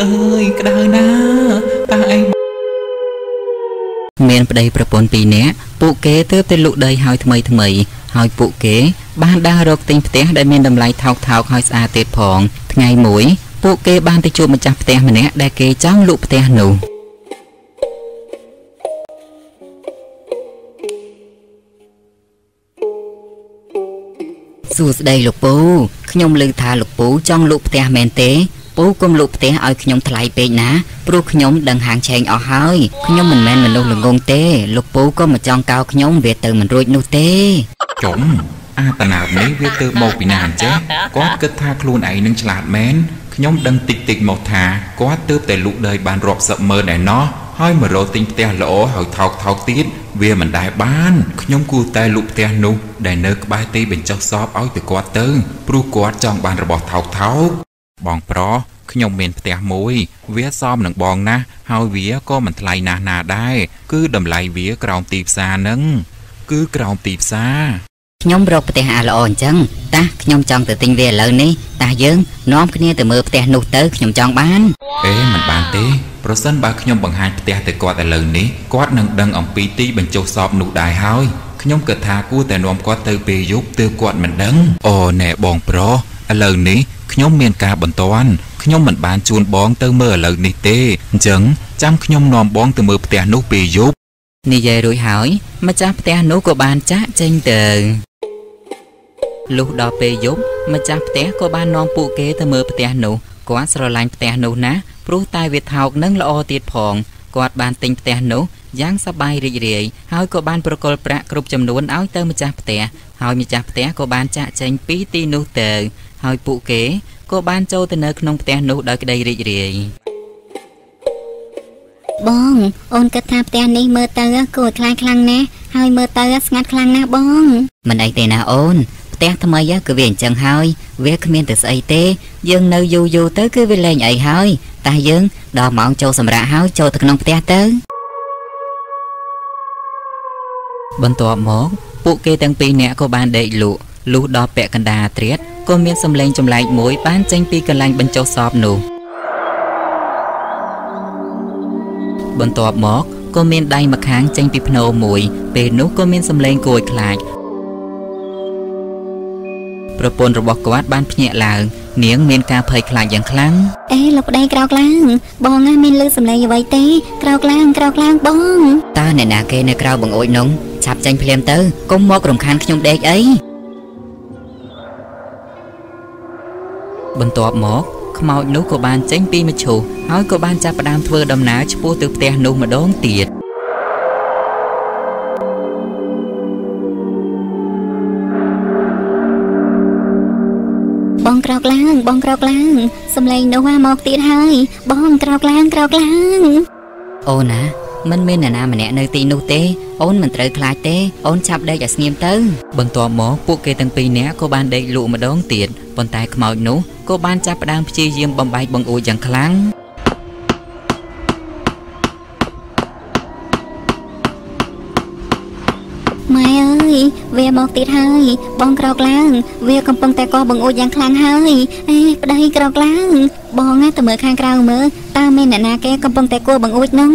អើយក្តៅណាស់តើឯងមានប្តីប្រពន្ធពីរនាក់ពួកគេទើបតែលក់ដីហើយថ្មីថ្មីហើយពួកគេបានដើររកទិញផ្ទះដែលមានតម្លៃថោកថោកហើយស្អាតទៀតផងថ្ងៃមួយពួកគេបានទៅជួបម្ចាស់ផ្ទះម្នាក់ដែលគេចង់លក់ផ្ទះនោះសួស្តីលោកពូខ្ញុំឮថាលោកពូចង់លក់ផ្ទះមែនទេ ពូកុំលក់ផ្ទះឲ្យខ្ញុំថ្លៃពេកណាព្រោះខ្ញុំដឹងហាងឆេងអស់ហើយខ្ញុំមិនមែនមនុស្សល្ងងទេលោកពូក៏មិនចង់កោខ្ញុំវាទៅមិនរួចនោះទេចុំអាតណាបនេះវាទៅមកពីណាអញ្ចេះគាត់គិតថាខ្លួនឯងនឹងឆ្លាតមែនខ្ញុំដឹងតិចតិចមកថាគាត់ទើបតែលក់ដីបានរាប់សិបម៉ឺនឯណោះហើយមករកទិញផ្ទះល្អហើយថោកថោកទៀតវាមិនដែលបានខ្ញុំគួរតែលក់ផ្ទះនោះដែលនៅក្បែរទីបញ្ចុះសពឲ្យទៅគាត់ទៅព្រោះគាត់ចង់បានរបស់ថោកថោកបងប្រុស ខ្ញុំមានផ្ទះមួយ វាសមនឹងបងណាស់ហើយវាក៏មិនថ្លៃណាស់ណាដែរគឺតម្លៃវាក្រោមទីផ្សារនឹងគឺក្រោមទីផ្សារខ្ញុំរកផ្ទះអាល្អអញ្ចឹងតាខ្ញុំចង់ទៅទិញវាឥឡូវនេះតាយើងនាំគ្នាទៅមើលផ្ទះនោះទៅខ្ញុំចង់បានអេមិនបានទេប្រសិនបើខ្ញុំបង្ហាញផ្ទះទៅគាត់ឥឡូវនេះគាត់នឹងដឹងអំពីទីបញ្ចុះសពនោះដែរហើយខ្ញុំគិតថាគួរតែនាំគាត់ទៅពេលយប់ទើបគាត់មិនដឹងអូណែបងប្រុសឥឡូវនេះខ្ញុំមានការបន្ទាន់ ខ្ញុំមិនបានជួនបងទៅមើលឥឡូវនេះទេអញ្ចឹងចាំខ្ញុំនាំបងទៅមើលផ្ទះនោះពេលយប់និយាយរួចហើយម្ចាស់ផ្ទះនោះក៏បានចាក់ចេញទៅលុះដល់ពេលយប់ម្ចាស់ផ្ទះក៏បាននាំពួកគេទៅមើលផ្ទះនោះគាត់ស្រឡាញ់ផ្ទះនោះណាស់ព្រោះតែវាថោកនិងល្អទៀតផងគាត់បានទិញផ្ទះនោះយ៉ាងសប្បាយរីករាយហើយក៏បានប្រគល់ប្រាក់គ្រប់ចំនួនឲ្យទៅម្ចាស់ផ្ទះហើយម្ចាស់ផ្ទះក៏បានចាក់ចេញពីទីនោះទៅហើយពួកគេ ក៏បានចូលទៅនៅក្នុងផ្ទះនោះដោយក្តីរីករាយបងអូនគិតថាផ្ទះនេះមើលទៅគួរថ្លៃខ្លាំងណាស់ហើយមើលទៅស្ងាត់ខ្លាំងណាស់បងមិនអីទេណាអូនផ្ទះថ្មីគឺវាអញ្ចឹងហើយវាគ្មានទៅស្អីទេ យើងនៅយូរយូរទៅគឺវាលែងអីហើយតែយើងដល់ម៉ោងចូលសម្រាប់ហើយចូលទៅក្នុងផ្ទះទៅបន្ទាប់មកពួកគេទាំងពីរនាក់ក៏បានដេកលក់ លុះដល់ពាក់កណ្ដាលត្រៀតក៏មានសម្លេងចម្លែកមួយបានចេញពីកន្លែងបញ្ចុះសពនោះបន្ទាប់មកក៏មានដៃម្ខាងចេញពីភ្នោមួយ ពេលនោះក៏មានសម្លេងគួរឲ្យខ្លាចប្រពន្ធរបស់គាត់បានភ្ញាក់ឡើង នាងមានការភ័យខ្លាចយ៉ាងខ្លាំងអេលោកប្តីក្រោកឡើងបងណាមានលឺសំឡេងអ្វីទេក្រោកឡើងក្រោកឡើងបងតើអ្នកណាគេនៅក្រៅបង្អួចនោះឆាប់ចាញ់ភ្លាមទៅកុំមករំខានខ្ញុំដេកអី បន្ទាប់មកខ្មោចនោះក៏បានចេញពីមឈូសហើយក៏បានចាប់ផ្ដើមធ្វើដំណើរឆ្ពោះទៅផ្ទះនោះម្ដងទៀតបងក្រោកឡើងបងក្រោកឡើងសំឡេងនោះអាមកទៀតហើយបងក្រោកឡើងក្រោកឡើងអូនណាមិនមានអ្នកណាម្នាក់នៅទីនោះទេ អូនមិនត្រូវខ្លាចទេអូនឆាប់ដេកឲ្យស្ងៀមទៅបន្ទាប់មកពួកគេទាំងពីរនាក់ក៏បានដេកលក់ម្ដងទៀតប៉ុន្តែខ្មោចនោះ ក៏បានចាប់ផ្ដើមព្យាយាមបំបែកបង្អួចយ៉ាងខ្លាំងម៉ែអើយវាមកទៀតហើយបងក្រោកឡើង វាកំពុងតែកោះបង្អួចយ៉ាងខ្លាំងហើយអេប្តីក្រោកឡើង បងណាទៅមើលខាងក្រៅមើលតើមានអ្នកណាគេកំពុងតែគោះបង្អួចនោះ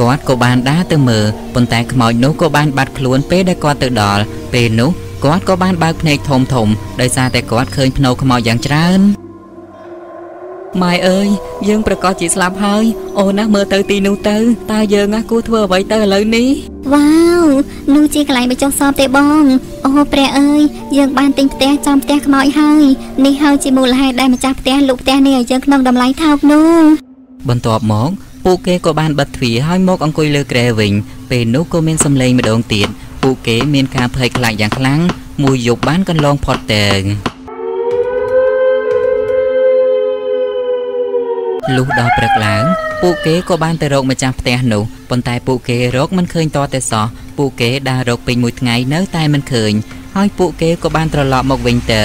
គាត់ក៏បានដើរទៅមើលប៉ុន្តែខ្មោចនោះក៏បានបាត់ខ្លួនពេលដែលគាត់ទៅដល់ពេលនោះគាត់ក៏បានបើកភ្នែកធំធំដោយសារតែគាត់ឃើញភ្នោខ្មោចយ៉ាងច្រើន ម៉ែអើយយើងប្រកាសជាស្លាប់ហើយអូនណាមើលទៅទីនោះទៅតើយើងណាគួរធ្វើអ្វីទៅឥឡូវនេះវ៉ាវនោះជាកន្លែងបញ្ចុះសពទេបងអូព្រះអើយយើងបានទិញផ្ទះចំផ្ទះខ្មោចហើយនេះហើយជាមូលហេតុដែលម្ចាស់ផ្ទះលក់ផ្ទះនេះឲ្យយើងក្នុងតម្លៃថោកនោះបន្ទាប់មកពួកគេក៏បានបិទទ្វារហើយមកអង្គុយលើគ្រែវិញពេលនោះក៏មានសំឡេងម្ដងទៀតពួកគេមានការភ័យខ្លាចយ៉ាងខ្លាំងមួយយប់បានកន្លងផុតទៅ លុះដល់ព្រឹកឡើងពួកគេក៏បានទៅរកម្ចាស់ផ្ទះនោះប៉ុន្តែពួកគេរកមិនឃើញតតែសោះពួកគេដើររកពេញមួយថ្ងៃនៅតែមិនឃើញហើយពួកគេក៏បានត្រឡប់មកវិញទៅ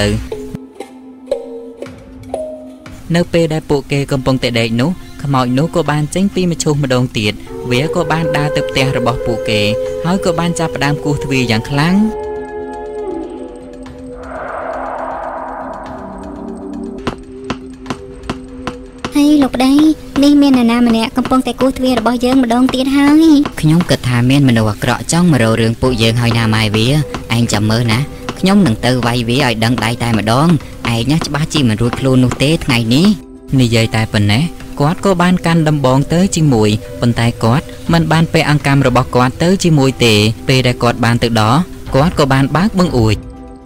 នៅពេលដែលពួកគេកំពុងតែដេកនោះខ្មោចនោះក៏បានចេញពីមឈូសម្ដងទៀតវាក៏បានដើរទៅផ្ទះរបស់ពួកគេហើយក៏បានចាប់ផ្ដើមគោះទ្វារយ៉ាងខ្លាំង មាននរណាម្នាក់កំពុងតែគោះទ្វាររបស់យើងម្ដងទៀតហើយខ្ញុំគិតថាមានមនុស្សអាក្រក់ចង់មករករឿងពួកយើងហើយណាម៉ែវាឯងចាំមើលណាខ្ញុំនឹងទៅវាយវាឲ្យដឹងដៃតែម្ដងឯងណាច្បាស់ជីមិនរួចខ្លួននោះទេថ្ងៃនេះនិយាយតែប៉ុណ្ណេះគាត់ក៏បានកាន់ដំបងទៅជាមួយប៉ុន្តែគាត់មិនបានពេលអង្កាមរបស់គាត់ទៅជាមួយទេពេលដែលគាត់បានទៅដល់គាត់ក៏បានបើកបង្អួច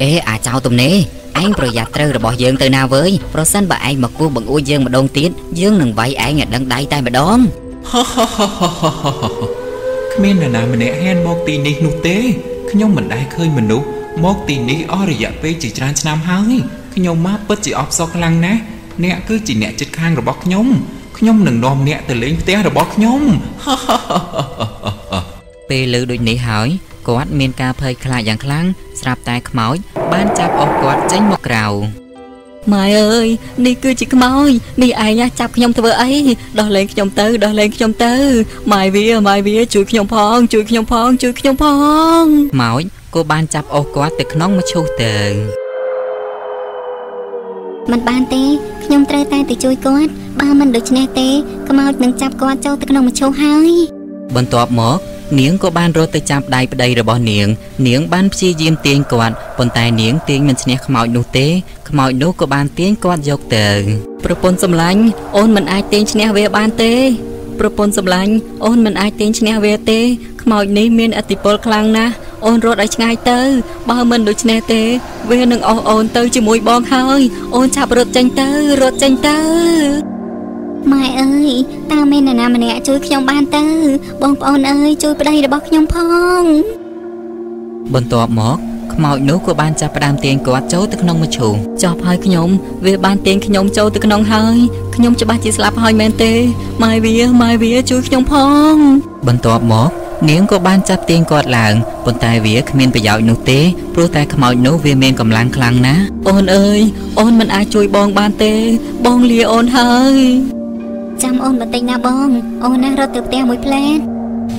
អេអាចៅទំនេរ ឯងប្រយ័ត្នត្រូវរបស់យើងទៅណាវើយប្រសិនបើឯងមកគោះបង្អួចយើងម្ដងទៀតយើងនឹងវាយឯងឲ្យដឹងដៃតែម្ដងគ្មាននរណាម្នាក់ហ៊ានមកទីនេះនោះទេខ្ញុំមិនដែលឃើញមនុស្សមកទីនេះអស់រយៈពេលជាច្រើនឆ្នាំហើយខ្ញុំមកពិតជាអបសោកខ្លាំងណាស់អ្នកគឺជាអ្នកចិត្តខាងរបស់ខ្ញុំខ្ញុំនឹងនាំអ្នកទៅលេងផ្ទះរបស់ខ្ញុំពេលលើដូចនេះហើយ គាត់មានការភ័យខ្លាចយ៉ាងខ្លាំងស្រាប់តែខ្មោចបានចាប់អស់គាត់ចេញមកក្រៅម៉ែអើយនេះគឺជាខ្មោចនេះឯងណាចាប់ខ្ញុំធ្វើអីដោះលែងខ្ញុំទៅដោះលែងខ្ញុំទៅម៉ែវាម៉ែវាជួយខ្ញុំផងជួយខ្ញុំផងជួយខ្ញុំផងខ្មោចក៏បានចាប់អស់គាត់ទៅក្នុងមឈូសទៅមិនបានទេខ្ញុំត្រូវតែទៅជួយគាត់បើមិនដូច្នេះទេខ្មោចនឹងចាប់គាត់ចូលទៅក្នុងមឈូសហើយបន្ទាប់មក នាងក៏បានរត់ទៅចាប់ដៃប្តីរបស់នាង នាងបានព្យាយាមទាញគាត់ប៉ុន្តែនាងទាញមិនឈ្នះខ្មោចនោះទេខ្មោចនោះក៏បានទាញគាត់យកទៅប្រពន្ធសម្លាញ់អូនមិនអាចទាញឈ្នះវាបានទេប្រពន្ធសម្លាញ់អូនមិនអាចទាញឈ្នះវាទេខ្មោចនេះមានអធិពលខ្លាំងណាស់អូនរត់ឲ្យឆ្ងាយទៅ បើមិនដូច្នេះទេ វានឹងអស់អូនទៅជាមួយបងហើយ អូនចាប់រត់ចេញទៅរត់ចេញទៅ ម៉ែអើយតើមាននរណាម្នាក់ជួយខ្ញុំបានទៅបងប្អូនអើយជួយប្តីរបស់ខ្ញុំផងបន្ទាប់មកខ្មោចនោះក៏បានចាប់ផ្ដើមទាញគាត់ចូលទៅក្នុងមឈូសចប់ហើយខ្ញុំវាបានទាញខ្ញុំចូលទៅក្នុងហើយខ្ញុំច្បាស់ជាស្លាប់ហើយមែនទេម៉ែវាម៉ែវាជួយខ្ញុំផង បន្ទាប់មកនាងក៏បានចាប់ទាញគាត់ឡើងប៉ុន្តែវាគ្មានប្រយោជន៍នោះទេព្រោះតែខ្មោចនោះវាមានកម្លាំងខ្លាំងណាស់អូនអើយអូនមិនអាចជួយបងបានទេ បងលាអូនហើយ ចាំអូនបន្តិចណាបង អូនណារត់ទៅផ្ទះមួយផ្លែត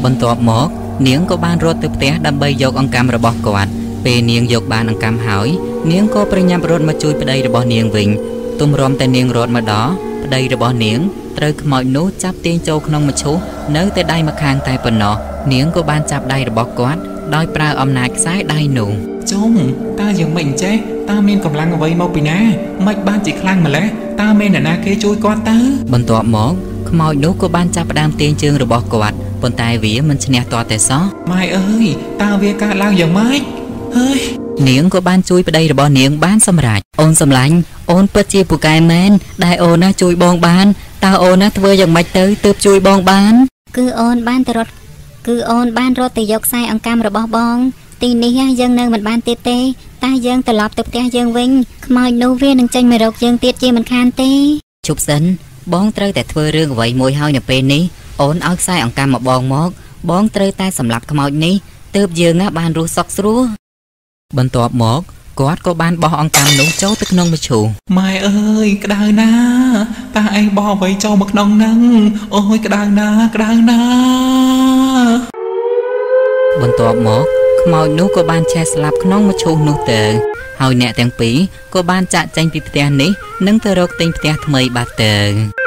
បន្ទាប់មក នាងក៏បានរត់ទៅផ្ទះដើម្បីយកអង្កាំរបស់គាត់ពេលនាងយកបានអង្កាំហើយ នាងក៏ប្រញាប់រត់មកជួយប្តីរបស់នាងវិញទុំរំតែនាងរត់មកដល់ប្តីរបស់នាងត្រូវខ្មោចនោះចាប់ទាញចូលក្នុងមឈូសនៅតែដៃម្ខាងតែប៉ុណ្ណោះនាងក៏បានចាប់ដៃរបស់គាត់ដោយប្រើអំណាចខ្សែដៃនោះចុំតើយ៉ាងម៉េចចេះ តើមានកម្លាំងអ្វីមកពីណាមិនបានជាខ្លាំងម្ល៉េះតើមានអ្នកណាគេជួយគាត់ទៅបន្ទាប់មកខ្មោចនោះក៏បានចាប់ផ្ដើមទាញជើងរបស់គាត់ប៉ុន្តែវាមិនឈ្នះទាល់តែសោះម៉ែអើយតើវាកើតឡើងយ៉ាងម៉េចហើយនាងក៏បានជួយប្តីរបស់នាងបានសម្រេចអូនសម្លាញ់អូនពិតជាពូកែមែនដែលអូនណាជួយបងបានតើអូនណាធ្វើយ៉ាងម៉េចទៅទើបជួយបងបាន គឺអូនបានទៅរត់គឺអូនបានរត់ទៅយកខ្សែអង្កាំរបស់បង ទីនេះហ่ะយើងនៅមិនបានទៀតទេតែយើងត្រឡប់ទៅផ្ទះយើងវិញខ្មោចនោះវានឹងចេញមករកយើងទៀតជាមិនខានទេជប់សិនបងត្រូវតែធ្វើរឿងអ្វីមួយហើយនៅពេលនេះអូនឲ្យខ្សែអង្កាំមកបងមក បងត្រូវតែសម្លាប់ខ្មោចនេះទើបយើងណាបានរស់សុខស្រួលបន្ទាប់មកគាត់ក៏បានបោះអង្កាំនោះចូលទៅក្នុងមឈូសម៉ែអើយក្តៅណាស់តើឯងបោះអ្វីចូលមកក្នុងហ្នឹងអូយក្តៅណាស់ក្តៅណាស់បន្ទាប់មក ខ្មោចនោះក៏បានឆេះស្លាប់ក្នុងមឈូសនោះទៅហើយអ្នកទាំងពីរក៏បានចាក់ចេញពីផ្ទះនេះនិងទៅរកទិញផ្ទះថ្មីបាត់ទៅ